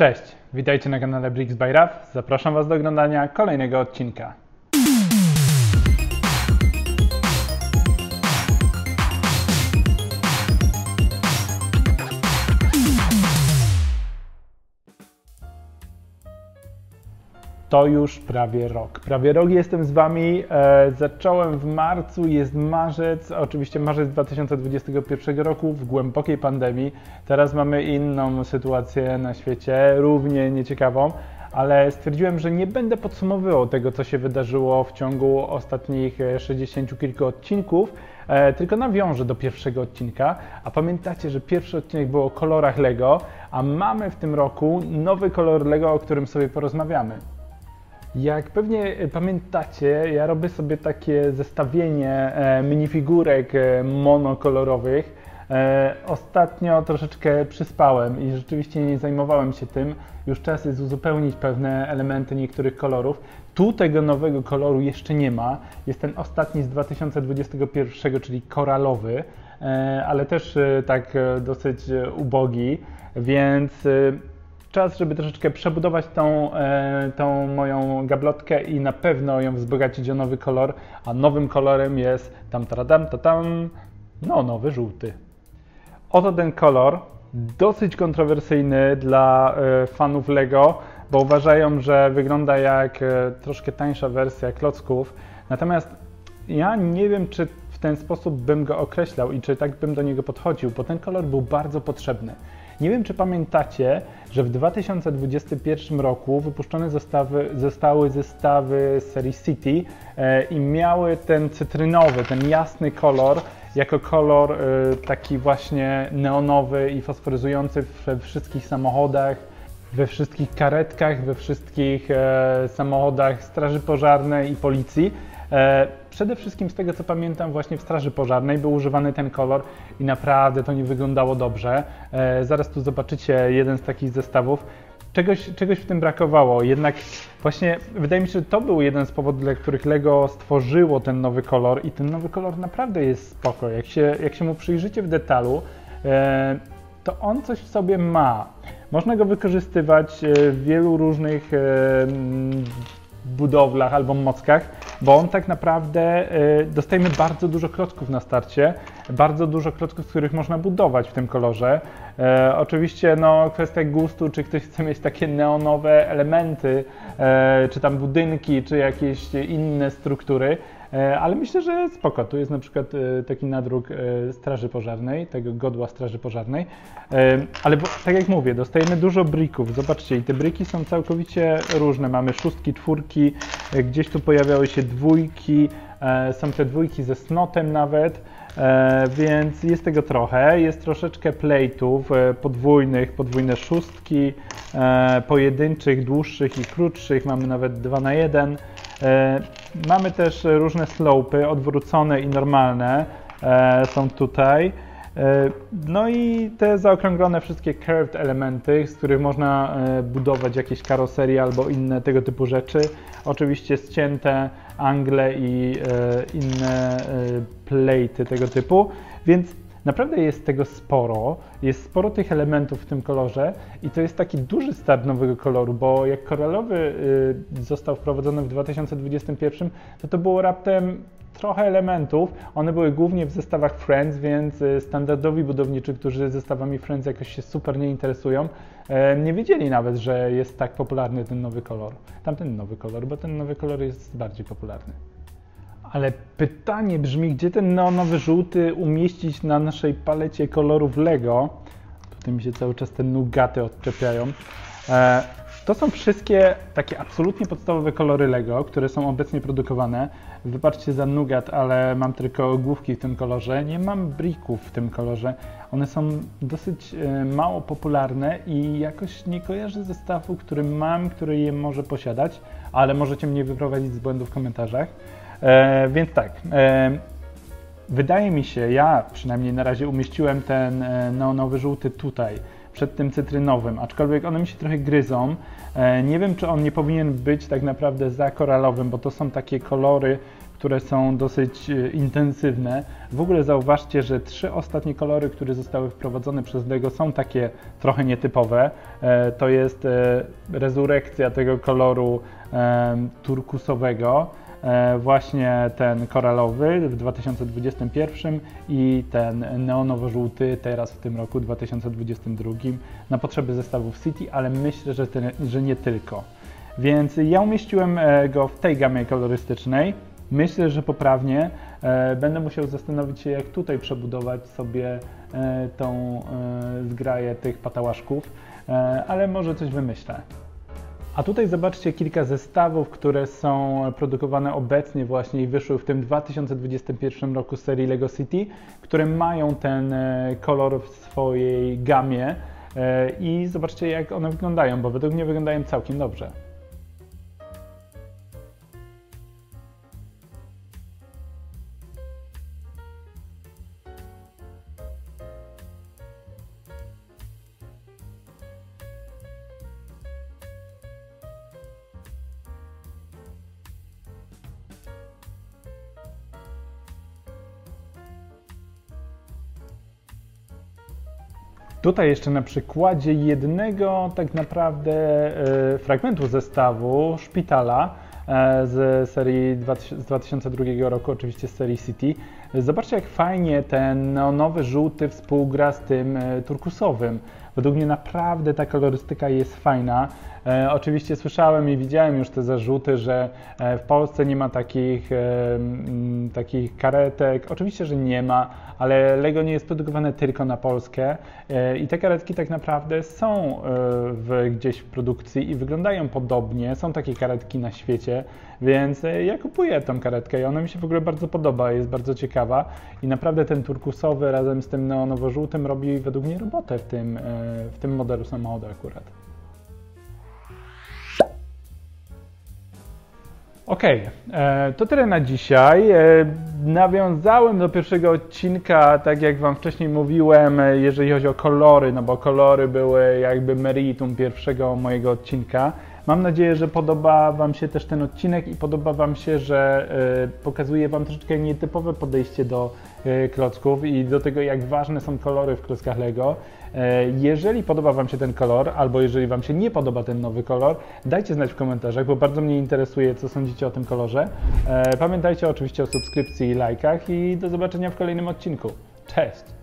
Cześć, witajcie na kanale Bricks by Raf. Zapraszam Was do oglądania kolejnego odcinka. To już prawie rok. Prawie rok jestem z Wami. E, zacząłem w marcu, jest marzec, oczywiście marzec 2021 roku w głębokiej pandemii. Teraz mamy inną sytuację na świecie, równie nieciekawą, ale stwierdziłem, że nie będę podsumowywał tego, co się wydarzyło w ciągu ostatnich 60 kilku odcinków, e, tylko nawiążę do pierwszego odcinka. A pamiętacie, że pierwszy odcinek był o kolorach Lego, a mamy w tym roku nowy kolor Lego, o którym sobie porozmawiamy. Jak pewnie pamiętacie, ja robię sobie takie zestawienie e, minifigurek e, monokolorowych. E, ostatnio troszeczkę przyspałem i rzeczywiście nie zajmowałem się tym. Już czas jest uzupełnić pewne elementy niektórych kolorów. Tu tego nowego koloru jeszcze nie ma. Jest ten ostatni z 2021, czyli koralowy, ale też tak dosyć ubogi, więc czas, żeby troszeczkę przebudować tą, e, tą moją gablotkę i na pewno ją wzbogacić o nowy kolor, a nowym kolorem jest tam taradam, tam, no nowy żółty. Oto ten kolor, dosyć kontrowersyjny dla e, fanów Lego, bo uważają, że wygląda jak e, troszkę tańsza wersja klocków. Natomiast ja nie wiem, czy w ten sposób bym go określał i czy tak bym do niego podchodził, bo ten kolor był bardzo potrzebny. Nie wiem, czy pamiętacie, że w 2021 roku wypuszczone zostały, zostały zestawy serii City e, i miały ten cytrynowy, ten jasny kolor jako kolor e, taki właśnie neonowy i fosforyzujący we wszystkich samochodach, we wszystkich karetkach, we wszystkich e, samochodach Straży Pożarnej i Policji. E, przede wszystkim z tego co pamiętam, właśnie w Straży Pożarnej był używany ten kolor i naprawdę to nie wyglądało dobrze. E, zaraz tu zobaczycie jeden z takich zestawów. Czegoś, czegoś w tym brakowało, jednak właśnie wydaje mi się, że to był jeden z powodów, dla których Lego stworzyło ten nowy kolor i ten nowy kolor naprawdę jest spoko. Jak się, jak się mu przyjrzycie w detalu, e, to on coś w sobie ma. Można go wykorzystywać w wielu różnych budowlach albo mockach, bo on tak naprawdę y, dostajemy bardzo dużo klocków na starcie, bardzo dużo klocków, z których można budować w tym kolorze. E, oczywiście no, kwestia gustu, czy ktoś chce mieć takie neonowe elementy, e, czy tam budynki, czy jakieś inne struktury, ale myślę, że spoko. Tu jest na przykład e, taki nadruk e, Straży Pożarnej, tego godła Straży Pożarnej. Ale bo, tak jak mówię, dostajemy dużo brików. Zobaczcie, i te briki są całkowicie różne. Mamy szóstki, czwórki, gdzieś tu pojawiały się dwójki, są te dwójki ze snotem nawet. więc jest tego trochę. Jest troszeczkę plate'ów podwójnych, podwójne szóstki, pojedynczych, dłuższych i krótszych. Mamy nawet 2 na 1. E, mamy też różne slopy, odwrócone i normalne e, są tutaj. E, no i te zaokrąglone wszystkie curved elementy, z których można budować jakieś karoserie albo inne tego typu rzeczy. Oczywiście ścięte angle i inne platy tego typu, więc Naprawdę jest tego sporo, jest sporo tych elementów w tym kolorze i to jest taki duży start nowego koloru, bo jak koralowy y, został wprowadzony w 2021, to to było raptem trochę elementów. One były głównie w zestawach Friends, więc y, standardowi budowniczy, którzy zestawami Friends jakoś się super nie interesują, e, nie wiedzieli nawet, że jest tak popularny ten nowy kolor. Tamten nowy kolor, bo ten nowy kolor jest bardziej popularny. Ale pytanie brzmi, gdzie ten neonowy żółty umieścić na naszej palecie kolorów Lego? Tutaj mi się cały czas te nugaty odczepiają. E, to są wszystkie takie absolutnie podstawowe kolory Lego, które są obecnie produkowane. Wybaczcie za nugat, ale mam tylko główki w tym kolorze. Nie mam brików w tym kolorze. One są dosyć e, mało popularne i jakoś nie kojarzę zestawu, który mam, który je może posiadać, ale możecie mnie wyprowadzić z błędu w komentarzach. E, więc tak, e, wydaje mi się, ja przynajmniej na razie umieściłem ten e, neonowy żółty tutaj, przed tym cytrynowym, aczkolwiek one mi się trochę gryzą. Nie wiem, czy on nie powinien być tak naprawdę za koralowym, bo to są takie kolory, które są dosyć intensywne. W ogóle zauważcie, że trzy ostatnie kolory, które zostały wprowadzone przez LEGO są takie trochę nietypowe. To jest rezurekcja tego koloru turkusowego, właśnie ten koralowy w 2021 i ten neonowo-żółty teraz w tym roku 2022 na potrzeby zestawów City, ale myślę, że, że nie tylko. Więc ja umieściłem go w tej gamie kolorystycznej. Myślę, że poprawnie. E, będę musiał zastanowić się, jak tutaj przebudować sobie e, tą e, zgraję tych patałaszków, ale może coś wymyślę. A tutaj zobaczcie kilka zestawów, które są produkowane obecnie właśnie i wyszły w tym 2021 roku z serii LEGO City, które mają ten kolor w swojej gamie i zobaczcie jak one wyglądają, bo według mnie wyglądają całkiem dobrze. Tutaj jeszcze na przykładzie jednego tak naprawdę e, fragmentu zestawu szpitala e, z serii z 2002 roku, oczywiście z serii City. Zobaczcie jak fajnie ten neonowy żółty współgra z tym e, turkusowym. Według mnie naprawdę ta kolorystyka jest fajna. E, oczywiście słyszałem i widziałem już te zarzuty, że e, w Polsce nie ma takich, e, m, takich karetek. Oczywiście, że nie ma, ale Lego nie jest produkowane tylko na Polskę e, i te karetki tak naprawdę są w, gdzieś w produkcji i wyglądają podobnie. Są takie karetki na świecie, więc ja kupuję tą karetkę i ona mi się w ogóle bardzo podoba, jest bardzo ciekawa i naprawdę ten turkusowy razem z tym neonowo-żółtym robi według mnie robotę w tym, w tym modelu samochodu akurat. Ok, e, to tyle na dzisiaj. E, nawiązałem do pierwszego odcinka, tak jak Wam wcześniej mówiłem, e, jeżeli chodzi o kolory, no bo kolory były jakby meritum pierwszego mojego odcinka. Mam nadzieję, że podoba Wam się też ten odcinek i podoba Wam się, że pokazuje Wam troszeczkę nietypowe podejście do klocków i do tego, jak ważne są kolory w klockach Lego. E, jeżeli podoba Wam się ten kolor, albo jeżeli Wam się nie podoba ten nowy kolor, dajcie znać w komentarzach, bo bardzo mnie interesuje, co sądzicie o tym kolorze. E, pamiętajcie oczywiście o subskrypcji i lajkach i do zobaczenia w kolejnym odcinku. Cześć!